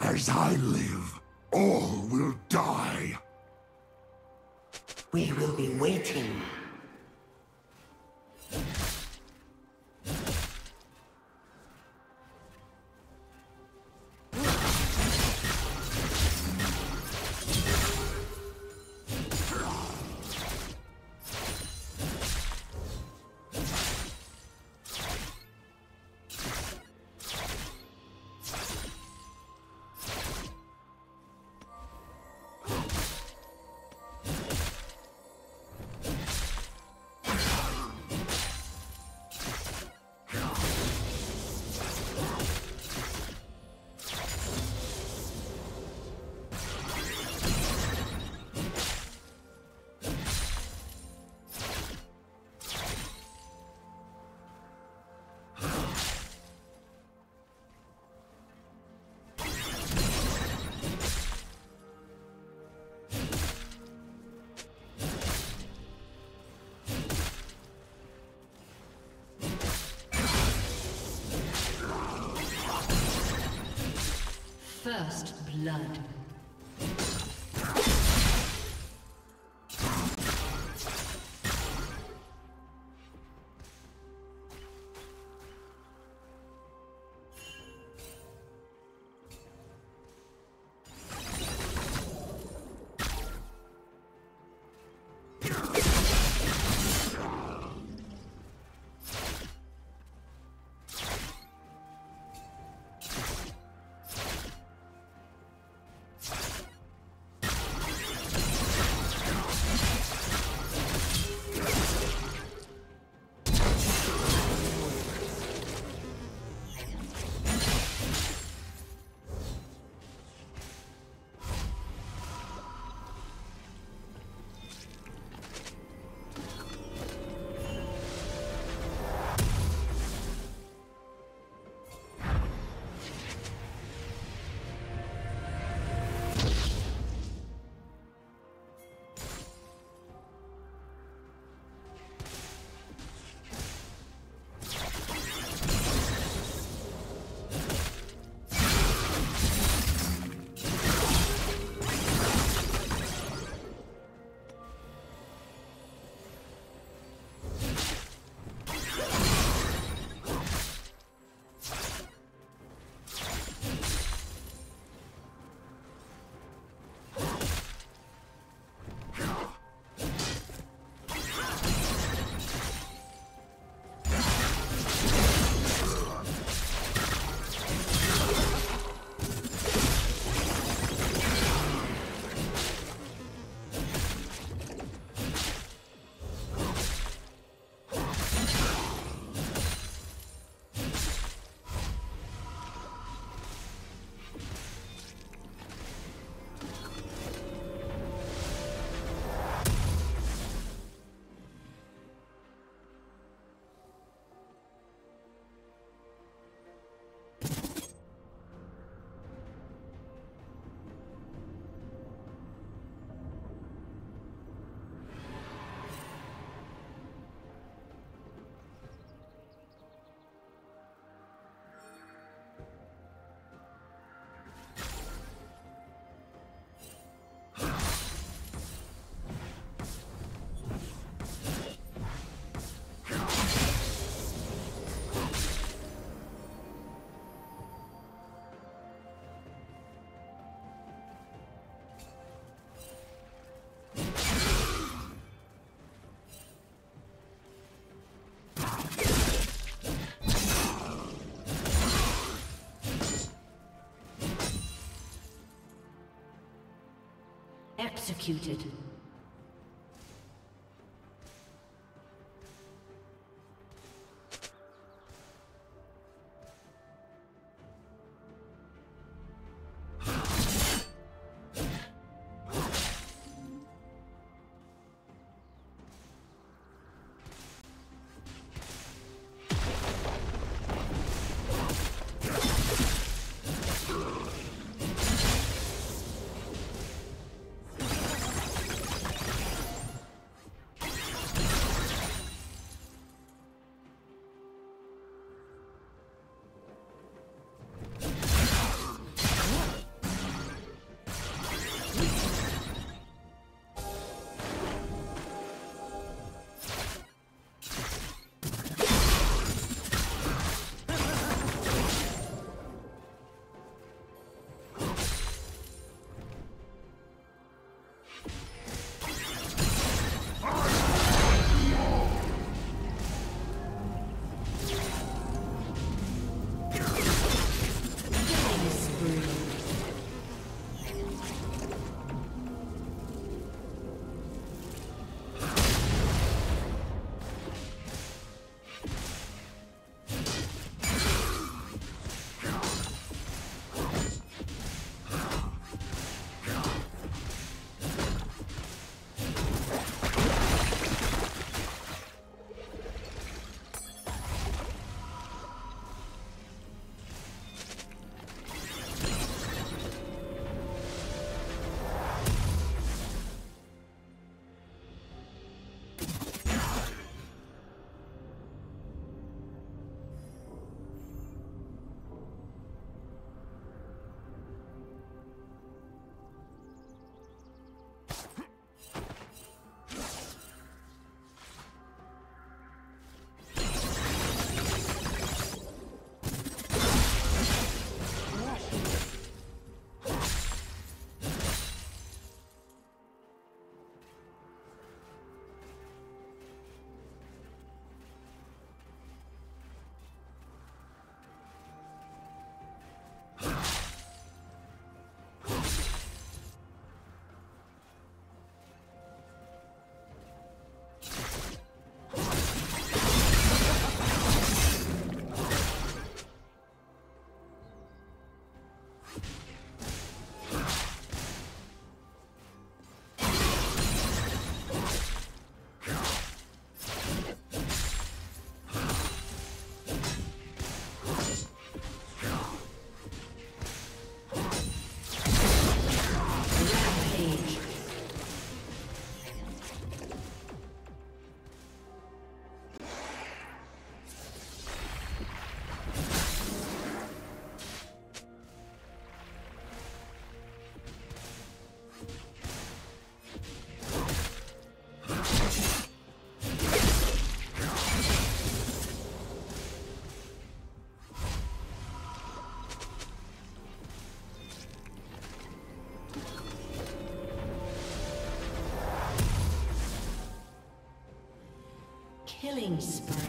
As I live, all will die. We will be waiting. Blood. Executed. Killing spree.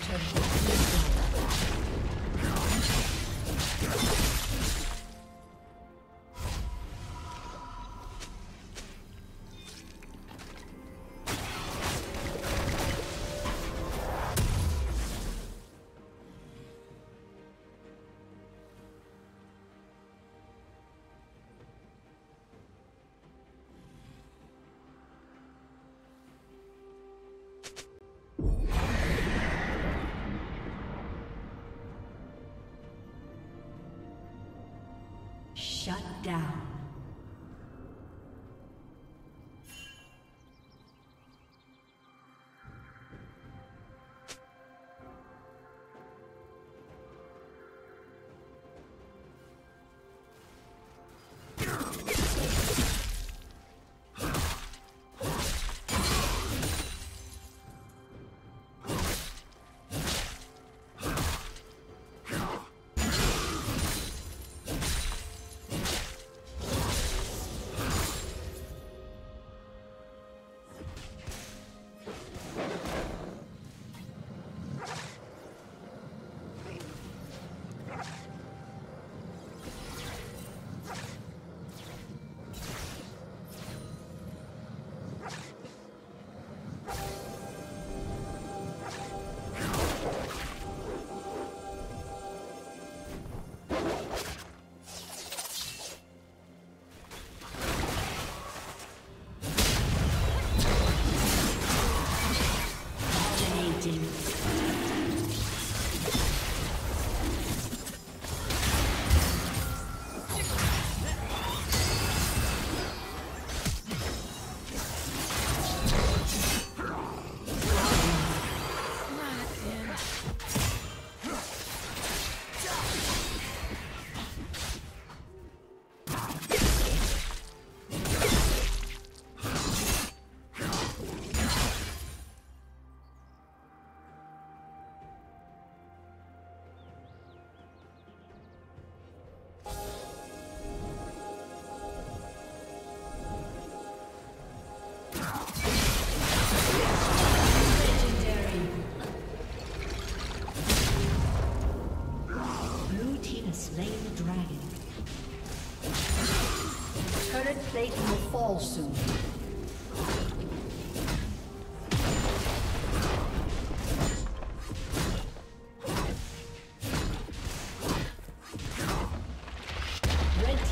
team's turret. Shut down.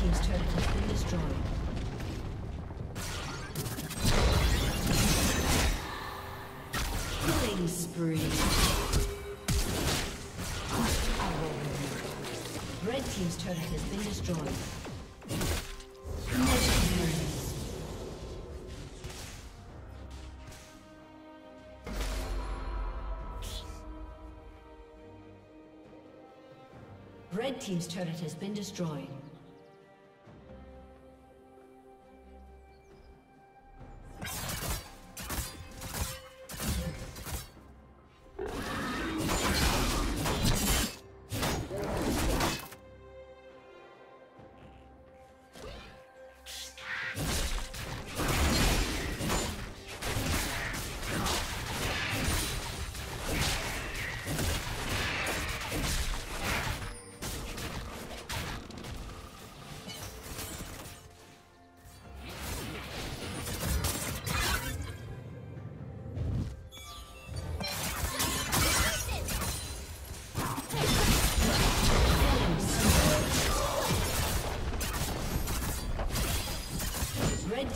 Team's turret has been destroyed. Killing spree. Red Team's turret has been destroyed. Red Team's turret has been destroyed.